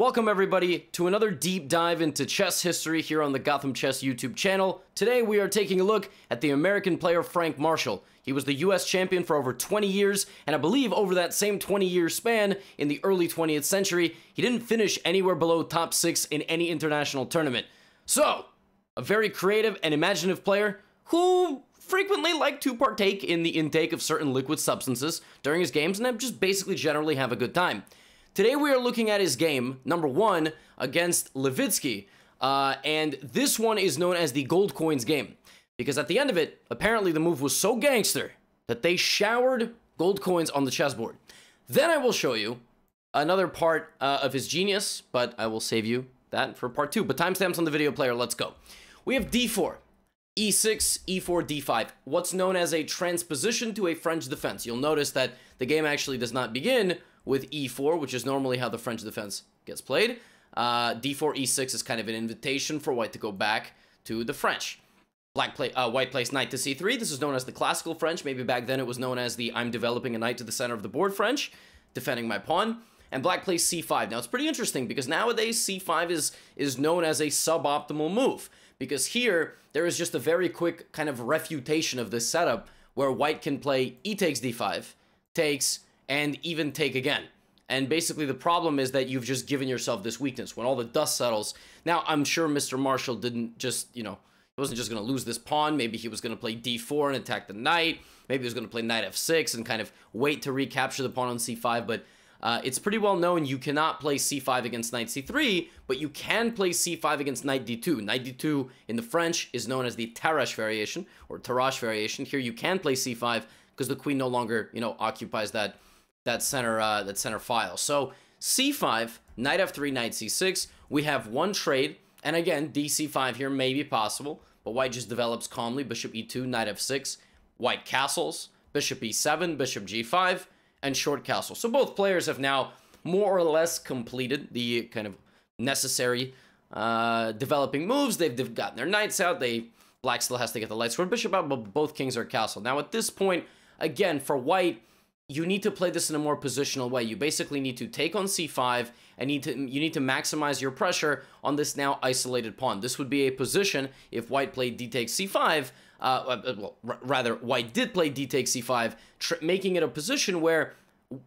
Welcome, everybody, to another deep dive into chess history here on the Gotham Chess YouTube channel. Today, we are taking a look at the American player Frank Marshall. He was the US champion for over 20 years, and I believe over that same 20 year span in the early 20th century, he didn't finish anywhere below top 6 in any international tournament. So, a very creative and imaginative player who frequently liked to partake in the intake of certain liquid substances during his games and just basically generally have a good time. Today we are looking at his game, number one, against Levitsky. Uh, and this one is known as the Gold Coins game. Because at the end of it, apparently the move was so gangster that they showered gold coins on the chessboard. Then I will show you another part uh, of his genius, but I will save you that for part two. But timestamps on the video player, let's go. We have d4, e6, e4, d5, what's known as a transposition to a French defense. You'll notice that the game actually does not begin with e4, which is normally how the French defense gets played. Uh, d4, e6 is kind of an invitation for white to go back to the French. Black play, uh, white plays knight to c3. This is known as the classical French. Maybe back then it was known as the I'm developing a knight to the center of the board French, defending my pawn. And black plays c5. Now it's pretty interesting because nowadays c5 is is known as a suboptimal move because here there is just a very quick kind of refutation of this setup where white can play e takes d5, takes and even take again. And basically, the problem is that you've just given yourself this weakness. When all the dust settles, now I'm sure Mr. Marshall didn't just, you know, he wasn't just going to lose this pawn. Maybe he was going to play d4 and attack the knight. Maybe he was going to play knight f6 and kind of wait to recapture the pawn on c5. But uh, it's pretty well known you cannot play c5 against knight c3, but you can play c5 against knight d2. Knight d2 in the French is known as the Tarrasch variation or Tarrasch variation. Here you can play c5 because the queen no longer, you know, occupies that that center uh, that center file. So c5, knight f3, knight c6. We have one trade, and again, dc5 here may be possible, but white just develops calmly. Bishop e2, knight f6. White castles, bishop e7, bishop g5, and short castle. So both players have now more or less completed the kind of necessary uh, developing moves. They've, they've gotten their knights out. They Black still has to get the light squared bishop out, but both kings are castle. Now at this point, again, for white, you need to play this in a more positional way. You basically need to take on c5 and need to you need to maximize your pressure on this now isolated pawn. This would be a position if white played d takes c5, uh, uh, well, rather white did play d takes c5, making it a position where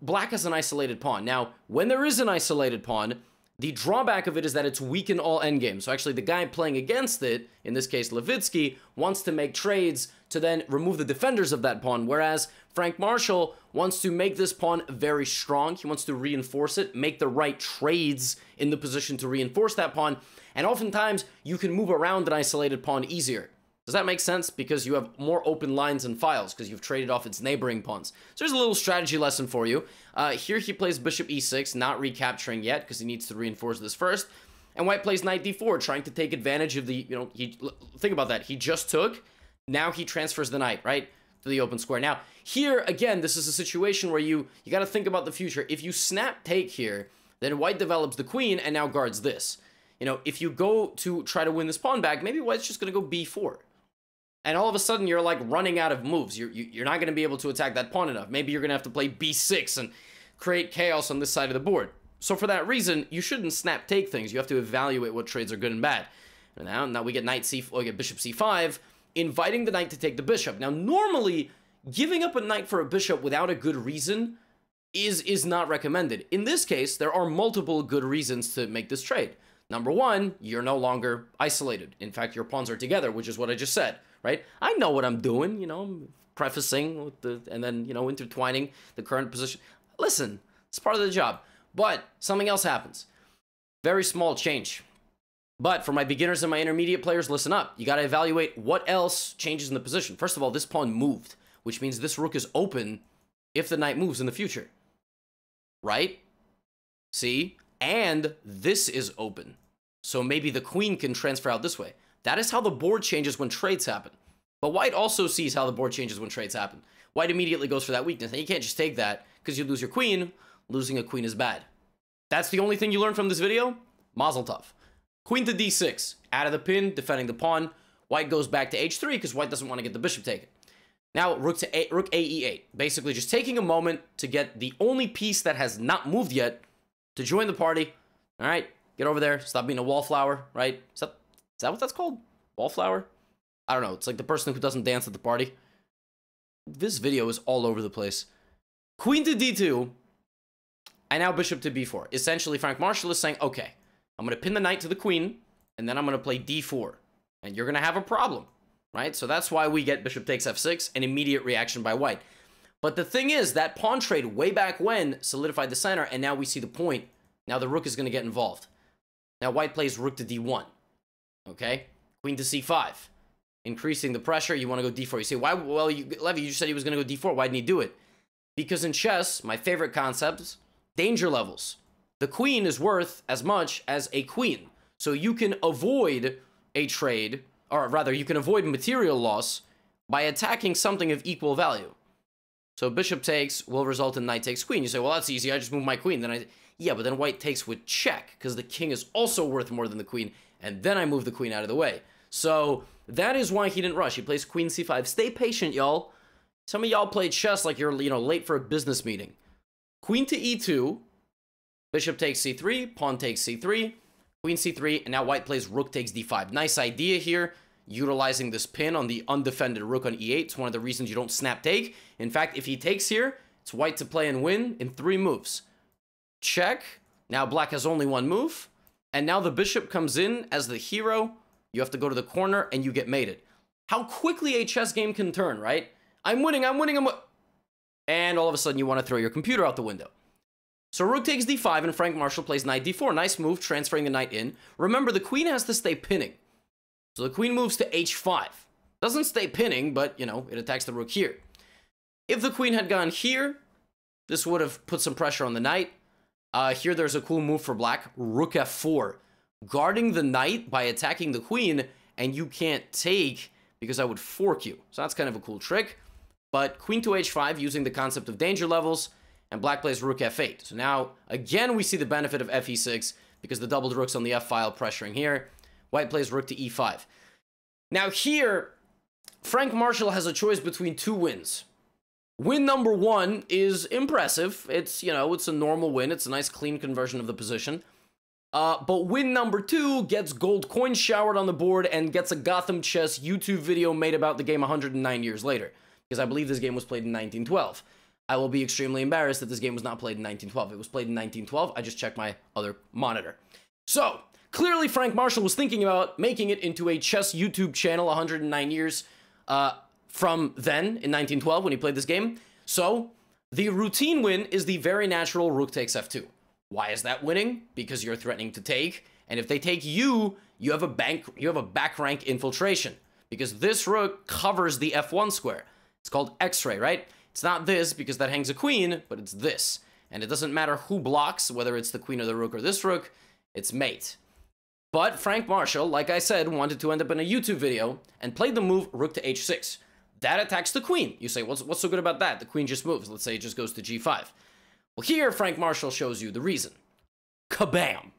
black has an isolated pawn. Now, when there is an isolated pawn, the drawback of it is that it's weak in all endgames. So actually the guy playing against it, in this case Levitsky, wants to make trades to then remove the defenders of that pawn, whereas Frank Marshall wants to make this pawn very strong. He wants to reinforce it, make the right trades in the position to reinforce that pawn, and oftentimes you can move around an isolated pawn easier. Does that make sense? Because you have more open lines and files because you've traded off its neighboring pawns. So there's a little strategy lesson for you. Uh, here he plays bishop e6, not recapturing yet because he needs to reinforce this first. And white plays knight d4, trying to take advantage of the, you know, he think about that. He just took, now he transfers the knight, right? To the open square. Now, here, again, this is a situation where you, you got to think about the future. If you snap take here, then white develops the queen and now guards this. You know, if you go to try to win this pawn back, maybe white's just going to go b4 and all of a sudden you're like running out of moves. You're, you're not going to be able to attack that pawn enough. Maybe you're going to have to play b6 and create chaos on this side of the board. So for that reason, you shouldn't snap take things. You have to evaluate what trades are good and bad. And now, now we get knight c, we get bishop c5, inviting the knight to take the bishop. Now, normally, giving up a knight for a bishop without a good reason is is not recommended. In this case, there are multiple good reasons to make this trade. Number one, you're no longer isolated. In fact, your pawns are together, which is what I just said right? I know what I'm doing, you know, I'm prefacing with the, and then, you know, intertwining the current position. Listen, it's part of the job. But something else happens. Very small change. But for my beginners and my intermediate players, listen up. You got to evaluate what else changes in the position. First of all, this pawn moved, which means this rook is open if the knight moves in the future. Right? See? And this is open. So maybe the queen can transfer out this way. That is how the board changes when trades happen. But White also sees how the board changes when trades happen. White immediately goes for that weakness, and you can't just take that because you lose your queen. Losing a queen is bad. That's the only thing you learned from this video? Mazel tov. Queen to d6. Out of the pin, defending the pawn. White goes back to h3 because White doesn't want to get the bishop taken. Now, rook to a, rook ae8. Basically, just taking a moment to get the only piece that has not moved yet to join the party. All right, get over there. Stop being a wallflower, right? Is that is that what that's called? Wallflower? I don't know. It's like the person who doesn't dance at the party. This video is all over the place. Queen to d2, and now bishop to b4. Essentially, Frank Marshall is saying, okay, I'm going to pin the knight to the queen, and then I'm going to play d4. And you're going to have a problem, right? So that's why we get bishop takes f6, an immediate reaction by white. But the thing is, that pawn trade way back when solidified the center, and now we see the point. Now the rook is going to get involved. Now white plays rook to d1. Okay? Queen to c5. Increasing the pressure, you want to go d4. You say, why? Well, you, Levy, you just said he was going to go d4. Why didn't he do it? Because in chess, my favorite concepts, danger levels. The queen is worth as much as a queen. So you can avoid a trade, or rather, you can avoid material loss by attacking something of equal value. So bishop takes will result in knight takes queen. You say, well, that's easy. I just move my queen. Then I, yeah, but then white takes with check because the king is also worth more than the queen. And then I move the queen out of the way. So that is why he didn't rush. He plays queen c5. Stay patient, y'all. Some of y'all play chess like you're, you know, late for a business meeting. Queen to e2. Bishop takes c3. Pawn takes c3. Queen c3. And now white plays rook takes d5. Nice idea here utilizing this pin on the undefended rook on e8. It's one of the reasons you don't snap take. In fact, if he takes here, it's white to play and win in three moves. Check. Now black has only one move. And now the bishop comes in as the hero. You have to go to the corner and you get mated. How quickly a chess game can turn, right? I'm winning, I'm winning, I'm And all of a sudden you want to throw your computer out the window. So rook takes d5 and Frank Marshall plays knight d4. Nice move, transferring the knight in. Remember, the queen has to stay pinning. So the queen moves to h5. Doesn't stay pinning, but, you know, it attacks the rook here. If the queen had gone here, this would have put some pressure on the knight. Uh, here there's a cool move for black, rook f4. Guarding the knight by attacking the queen, and you can't take because I would fork you. So that's kind of a cool trick. But queen to h5 using the concept of danger levels, and black plays rook f8. So now, again, we see the benefit of fe6 because the doubled rook's on the f file pressuring here. White plays rook to e5. Now here, Frank Marshall has a choice between two wins. Win number one is impressive. It's, you know, it's a normal win. It's a nice clean conversion of the position. Uh, but win number two gets gold coins showered on the board and gets a Gotham Chess YouTube video made about the game 109 years later. Because I believe this game was played in 1912. I will be extremely embarrassed that this game was not played in 1912. It was played in 1912. I just checked my other monitor. So, Clearly, Frank Marshall was thinking about making it into a chess YouTube channel 109 years uh, from then in 1912 when he played this game. So, the routine win is the very natural rook takes f2. Why is that winning? Because you're threatening to take, and if they take you, you have a bank, you have a back rank infiltration because this rook covers the f1 square. It's called X-ray, right? It's not this because that hangs a queen, but it's this. And it doesn't matter who blocks, whether it's the queen or the rook or this rook, it's mate. But Frank Marshall, like I said, wanted to end up in a YouTube video and played the move rook to h6. That attacks the queen. You say, what's, what's so good about that? The queen just moves. Let's say it just goes to g5. Well, here, Frank Marshall shows you the reason. Kabam!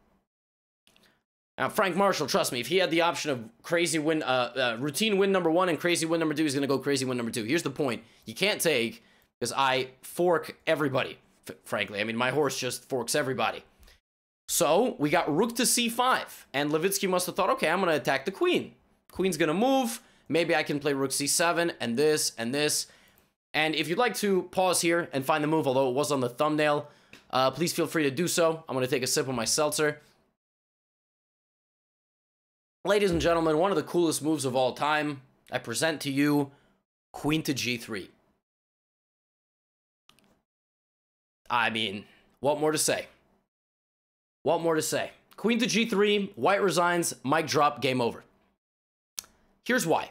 Now, Frank Marshall, trust me, if he had the option of crazy win, uh, uh, routine win number one and crazy win number two, he's going to go crazy win number two. Here's the point. You can't take, because I fork everybody, frankly. I mean, my horse just forks everybody. So we got rook to c5, and Levitsky must have thought, okay, I'm going to attack the queen. Queen's going to move. Maybe I can play rook c7, and this, and this. And if you'd like to pause here and find the move, although it was on the thumbnail, uh, please feel free to do so. I'm going to take a sip of my seltzer. Ladies and gentlemen, one of the coolest moves of all time. I present to you queen to g3. I mean, what more to say? What more to say? Queen to g3, white resigns, mic drop, game over. Here's why.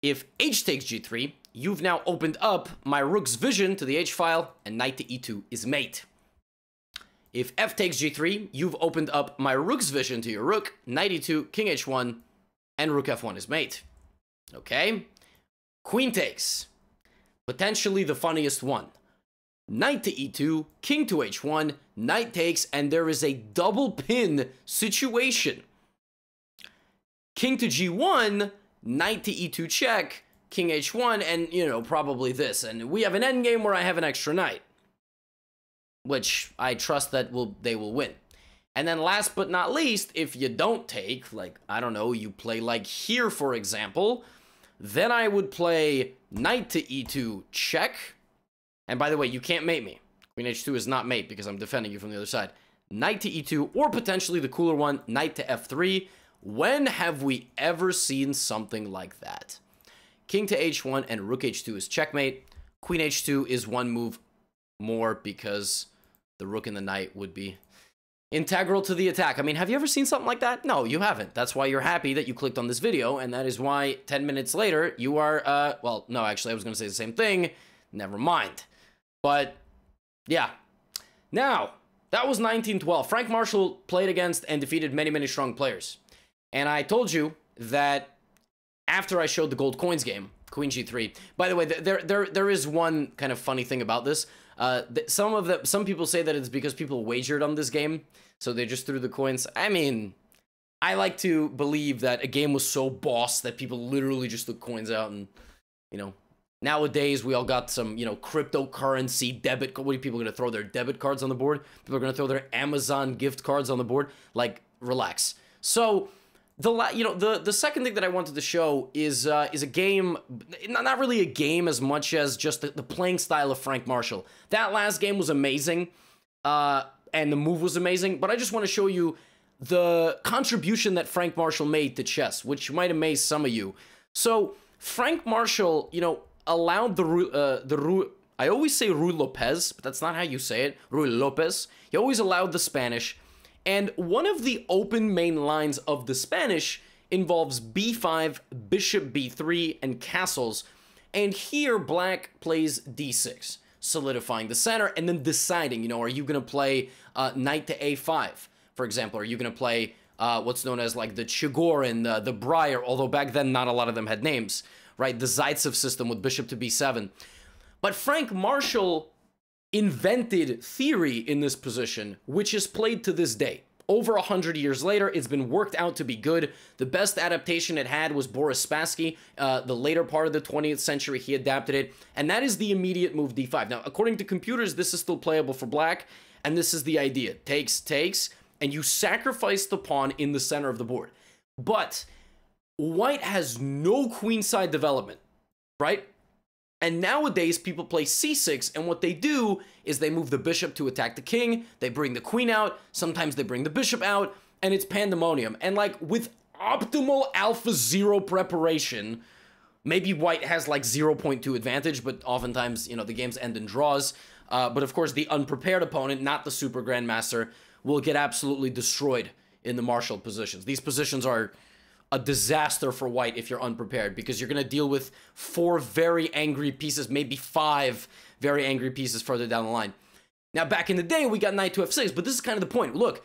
If h takes g3, you've now opened up my rook's vision to the h file, and knight to e2 is mate. If f takes g3, you've opened up my rook's vision to your rook, knight e2, king h1, and rook f1 is mate. Okay? Queen takes. Potentially the funniest one knight to e2, king to h1, knight takes, and there is a double pin situation. King to g1, knight to e2 check, king h1, and, you know, probably this. And we have an endgame where I have an extra knight, which I trust that will they will win. And then last but not least, if you don't take, like, I don't know, you play like here, for example, then I would play knight to e2 check. And by the way, you can't mate me. Queen h2 is not mate because I'm defending you from the other side. Knight to e2, or potentially the cooler one, knight to f3. When have we ever seen something like that? King to h1 and rook h2 is checkmate. Queen h2 is one move more because the rook and the knight would be integral to the attack. I mean, have you ever seen something like that? No, you haven't. That's why you're happy that you clicked on this video, and that is why 10 minutes later, you are, uh, well, no, actually, I was going to say the same thing. Never mind. But, yeah. Now, that was 1912. Frank Marshall played against and defeated many, many strong players. And I told you that after I showed the gold coins game, Queen G3. By the way, there there there is one kind of funny thing about this. Uh, some of the some people say that it's because people wagered on this game, so they just threw the coins. I mean, I like to believe that a game was so boss that people literally just took coins out and, you know, nowadays we all got some, you know, cryptocurrency debit. What are people going to throw their debit cards on the board? People are to throw their Amazon gift cards on the board. Like, relax. So the la- you know the the second thing that I wanted to show is uh, is a game, not not really a game as much as just the, the playing style of Frank Marshall. That last game was amazing, uh, and the move was amazing. But I just want to show you the contribution that Frank Marshall made to chess, which might amaze some of you. So Frank Marshall, you know, allowed the uh, the Ru- I always say Ruy Lopez, but that's not how you say it. Ruy Lopez. He always allowed the Spanish and one of the open main lines of the Spanish involves b5, bishop b3, and castles. And here, black plays d6, solidifying the center, and then deciding, you know, are you going to play uh, knight to a5, for example? Are you going to play uh, what's known as like the Chigorin, the, the Breyer, although back then not a lot of them had names, right? The Zaitsev system with bishop to b7. But Frank Marshall invented theory in this position, which is played to this day. Over a hundred years later, it's been worked out to be good. The best adaptation it had was Boris Spassky. Uh, the later part of the 20th century, he adapted it, and that is the immediate move d5. Now, according to computers, this is still playable for black, and this is the idea. Takes, takes, and you sacrifice the pawn in the center of the board. But white has no queenside development, right? And nowadays, people play c6, and what they do is they move the bishop to attack the king, they bring the queen out, sometimes they bring the bishop out, and it's pandemonium. And like, with optimal alpha zero preparation, maybe white has like 0.2 advantage, but oftentimes, you know, the games end in draws. Uh, but of course, the unprepared opponent, not the super grandmaster, will get absolutely destroyed in the Marshall positions. These positions are a disaster for white if you're unprepared because you're going to deal with four very angry pieces, maybe five very angry pieces further down the line. Now, back in the day, we got knight to f6, but this is kind of the point. Look,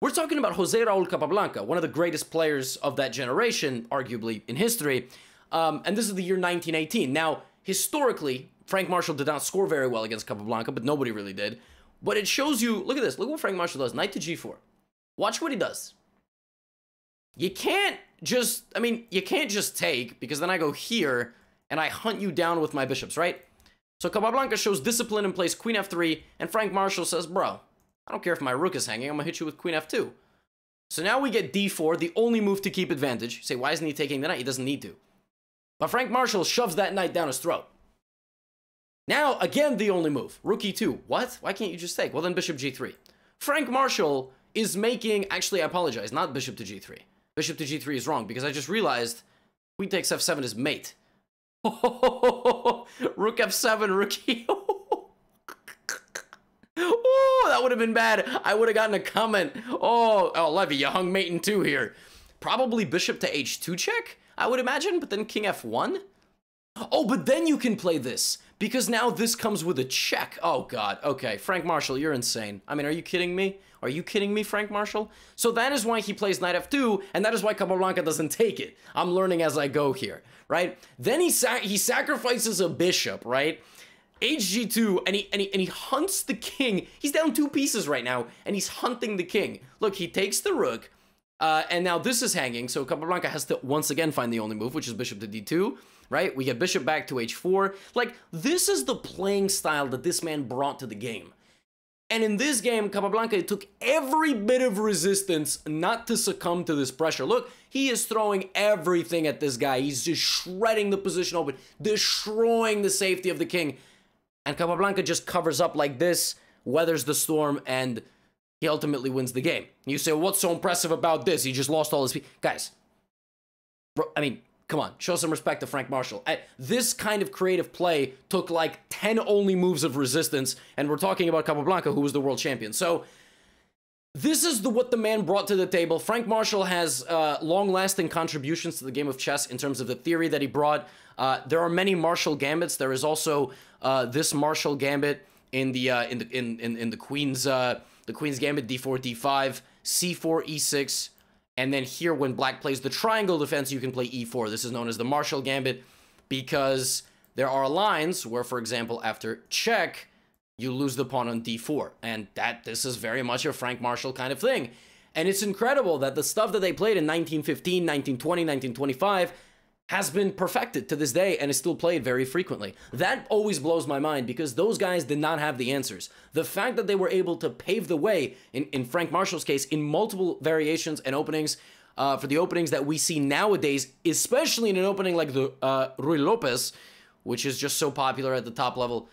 we're talking about Jose Raul Capablanca, one of the greatest players of that generation, arguably in history. Um, and this is the year 1918. Now, historically, Frank Marshall did not score very well against Capablanca, but nobody really did. But it shows you, look at this, look what Frank Marshall does, knight to g4. Watch what he does. You can't just, I mean, you can't just take, because then I go here, and I hunt you down with my bishops, right? So Capablanca shows discipline and plays queen f3, and Frank Marshall says, bro, I don't care if my rook is hanging, I'm gonna hit you with queen f2. So now we get d4, the only move to keep advantage. You say, why isn't he taking the knight? He doesn't need to. But Frank Marshall shoves that knight down his throat. Now, again, the only move. Rook e2. What? Why can't you just take? Well, then bishop g3. Frank Marshall is making... Actually, I apologize. Not bishop to g3. Bishop to g3 is wrong because I just realized queen takes f7 is mate. rook f7, rookie. oh, that would have been bad. I would have gotten a comment. Oh, oh, Levy, you hung mate in two here. Probably bishop to h2 check, I would imagine, but then king f1? Oh, but then you can play this, because now this comes with a check. Oh, God. Okay, Frank Marshall, you're insane. I mean, are you kidding me? Are you kidding me, Frank Marshall? So that is why he plays knight f2, and that is why Capablanca doesn't take it. I'm learning as I go here, right? Then he sa he sacrifices a bishop, right? HG2, and he, and, he, and he hunts the king. He's down two pieces right now, and he's hunting the king. Look, he takes the rook, uh, and now this is hanging, so Capablanca has to once again find the only move, which is bishop to d2, right? We get bishop back to h4. Like, this is the playing style that this man brought to the game. And in this game, Capablanca took every bit of resistance not to succumb to this pressure. Look, he is throwing everything at this guy. He's just shredding the position open, destroying the safety of the king. And Capablanca just covers up like this, weathers the storm, and he ultimately wins the game. You say, what's so impressive about this? He just lost all his... Guys, I mean, Come on, show some respect to Frank Marshall. This kind of creative play took like 10 only moves of resistance, and we're talking about Capablanca, who was the world champion. So, this is the what the man brought to the table. Frank Marshall has uh, long-lasting contributions to the game of chess in terms of the theory that he brought. Uh, there are many Marshall gambits. There is also uh, this Marshall gambit in the uh, in the in, in in the Queen's uh, the Queen's gambit D4 D5 C4 E6 and then here, when black plays the triangle defense, you can play e4. This is known as the Marshall Gambit because there are lines where, for example, after check, you lose the pawn on d4. And that this is very much a Frank Marshall kind of thing. And it's incredible that the stuff that they played in 1915, 1920, 1925 has been perfected to this day and is still played very frequently. That always blows my mind because those guys did not have the answers. The fact that they were able to pave the way, in, in Frank Marshall's case, in multiple variations and openings, uh, for the openings that we see nowadays, especially in an opening like the uh, Ruy Lopez, which is just so popular at the top level.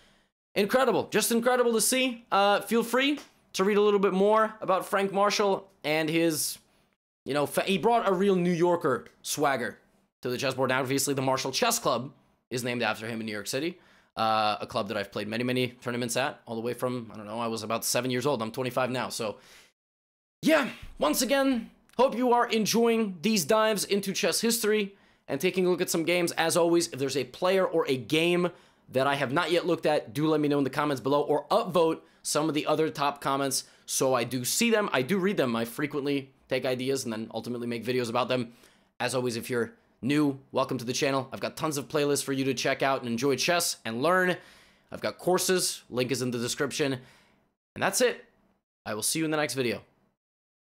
Incredible, just incredible to see. Uh, feel free to read a little bit more about Frank Marshall and his, you know, he brought a real New Yorker swagger to the chessboard. Now, obviously, the Marshall Chess Club is named after him in New York City. Uh, a club that I've played many, many tournaments at, all the way from, I don't know, I was about seven years old. I'm 25 now. So, yeah, once again, hope you are enjoying these dives into chess history and taking a look at some games. As always, if there's a player or a game that I have not yet looked at, do let me know in the comments below or upvote some of the other top comments so I do see them. I do read them. I frequently take ideas and then ultimately make videos about them. As always, if you're new, welcome to the channel. I've got tons of playlists for you to check out and enjoy chess and learn. I've got courses, link is in the description. And that's it. I will see you in the next video.